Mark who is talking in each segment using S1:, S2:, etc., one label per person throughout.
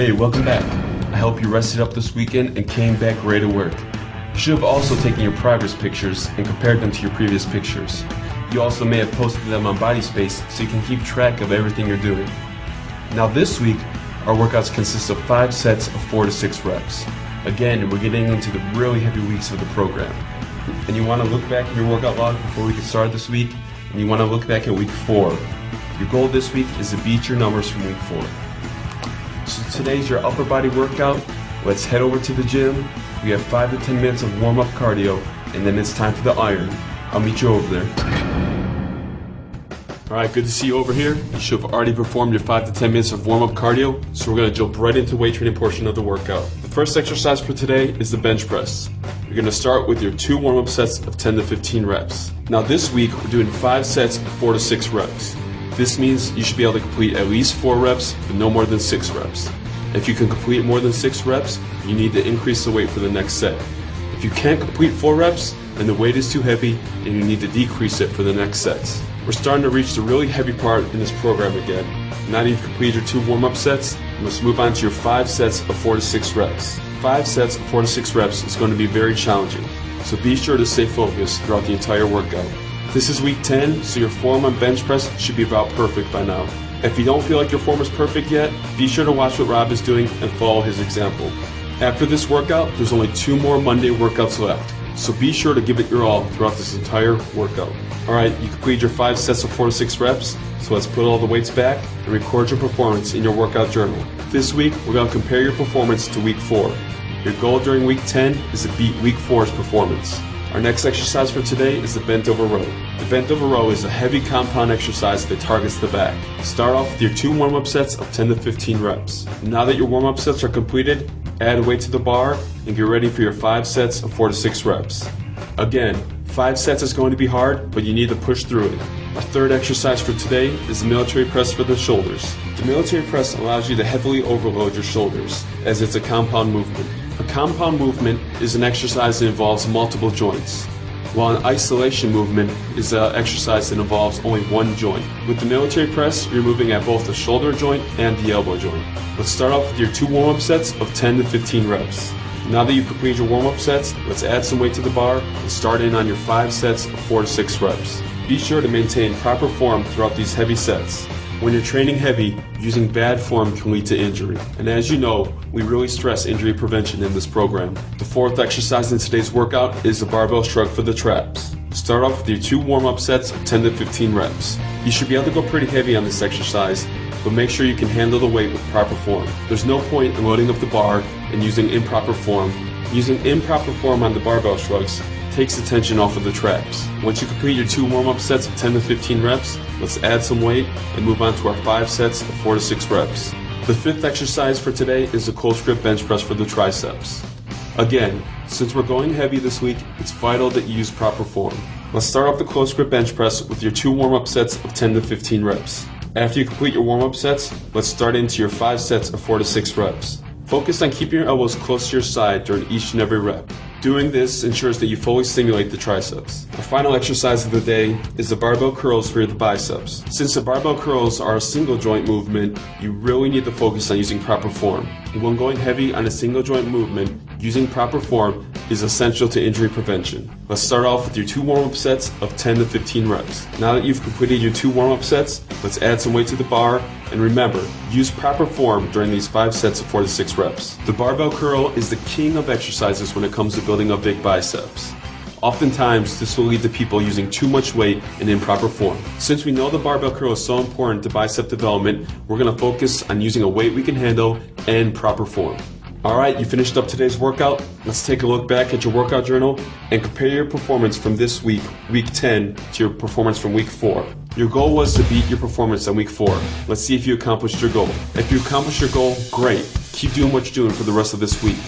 S1: Hey, welcome back. I hope you rested up this weekend and came back ready to work. You should have also taken your progress pictures and compared them to your previous pictures. You also may have posted them on BodySpace so you can keep track of everything you're doing. Now this week, our workouts consist of five sets of four to six reps. Again, we're getting into the really heavy weeks of the program. And you want to look back at your workout log before we get started this week, and you want to look back at week four. Your goal this week is to beat your numbers from week four. So today's your upper body workout. Let's head over to the gym. We have five to 10 minutes of warm up cardio, and then it's time for the iron. I'll meet you over there. All right, good to see you over here. You should have already performed your five to 10 minutes of warm up cardio, so we're gonna jump right into weight training portion of the workout. The first exercise for today is the bench press. You're gonna start with your two warm up sets of 10 to 15 reps. Now, this week, we're doing five sets of four to six reps. This means you should be able to complete at least four reps, but no more than six reps. If you can complete more than six reps, you need to increase the weight for the next set. If you can't complete four reps, then the weight is too heavy and you need to decrease it for the next sets. We're starting to reach the really heavy part in this program again. Now that you've completed your two warm-up sets, let's move on to your five sets of four to six reps. Five sets of four to six reps is going to be very challenging, so be sure to stay focused throughout the entire workout. This is week 10, so your form on bench press should be about perfect by now. If you don't feel like your form is perfect yet, be sure to watch what Rob is doing and follow his example. After this workout, there's only two more Monday workouts left. So be sure to give it your all throughout this entire workout. Alright, you completed your five sets of four to six reps, so let's put all the weights back and record your performance in your workout journal. This week, we're going to compare your performance to week four. Your goal during week 10 is to beat week four's performance. Our next exercise for today is the bent over row. The bent over row is a heavy compound exercise that targets the back. Start off with your two warm up sets of 10 to 15 reps. Now that your warm up sets are completed, add weight to the bar and get ready for your five sets of four to six reps. Again, five sets is going to be hard, but you need to push through it. Our third exercise for today is the military press for the shoulders. The military press allows you to heavily overload your shoulders, as it's a compound movement. A compound movement is an exercise that involves multiple joints, while an isolation movement is an exercise that involves only one joint. With the military press, you're moving at both the shoulder joint and the elbow joint. Let's start off with your two warm-up sets of 10 to 15 reps. Now that you've completed your warm-up sets, let's add some weight to the bar and start in on your five sets of four to six reps. Be sure to maintain proper form throughout these heavy sets. When you're training heavy, using bad form can lead to injury. And as you know, we really stress injury prevention in this program. The fourth exercise in today's workout is the barbell shrug for the traps. Start off with your two warm-up sets of 10 to 15 reps. You should be able to go pretty heavy on this exercise, but make sure you can handle the weight with proper form. There's no point in loading up the bar and using improper form. Using improper form on the barbell shrugs takes the tension off of the traps. Once you complete your two warm-up sets of 10 to 15 reps, let's add some weight and move on to our five sets of four to six reps. The fifth exercise for today is the close grip bench press for the triceps. Again, since we're going heavy this week, it's vital that you use proper form. Let's start off the close grip bench press with your two warm-up sets of 10 to 15 reps. After you complete your warm-up sets, let's start into your five sets of four to six reps. Focus on keeping your elbows close to your side during each and every rep. Doing this ensures that you fully stimulate the triceps. Our final exercise of the day is the barbell curls for the biceps. Since the barbell curls are a single joint movement, you really need to focus on using proper form. When going heavy on a single joint movement, using proper form is essential to injury prevention. Let's start off with your two warm-up sets of 10 to 15 reps. Now that you've completed your two warm-up sets, let's add some weight to the bar, and remember, use proper form during these five sets of four to six reps. The barbell curl is the king of exercises when it comes to building up big biceps. Oftentimes, this will lead to people using too much weight and improper form. Since we know the barbell curl is so important to bicep development, we're going to focus on using a weight we can handle and proper form. All right, you finished up today's workout. Let's take a look back at your workout journal and compare your performance from this week, week 10, to your performance from week 4. Your goal was to beat your performance on week 4. Let's see if you accomplished your goal. If you accomplished your goal, great. Keep doing what you're doing for the rest of this week.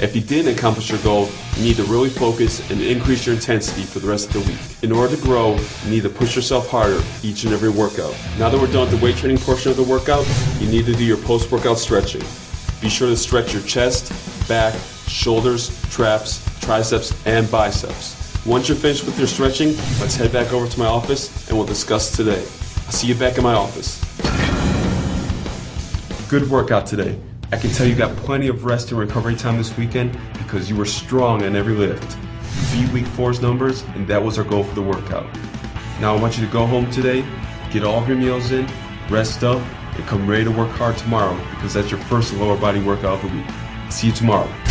S1: If you didn't accomplish your goal, you need to really focus and increase your intensity for the rest of the week. In order to grow, you need to push yourself harder each and every workout. Now that we're done with the weight training portion of the workout, you need to do your post-workout stretching. Be sure to stretch your chest, back, shoulders, traps, triceps, and biceps. Once you're finished with your stretching, let's head back over to my office and we'll discuss today. I'll see you back in my office. Good workout today. I can tell you got plenty of rest and recovery time this weekend because you were strong on every lift. Beat week four's numbers, and that was our goal for the workout. Now I want you to go home today, get all of your meals in, rest up, and come ready to work hard tomorrow because that's your first lower body workout of the week. See you tomorrow.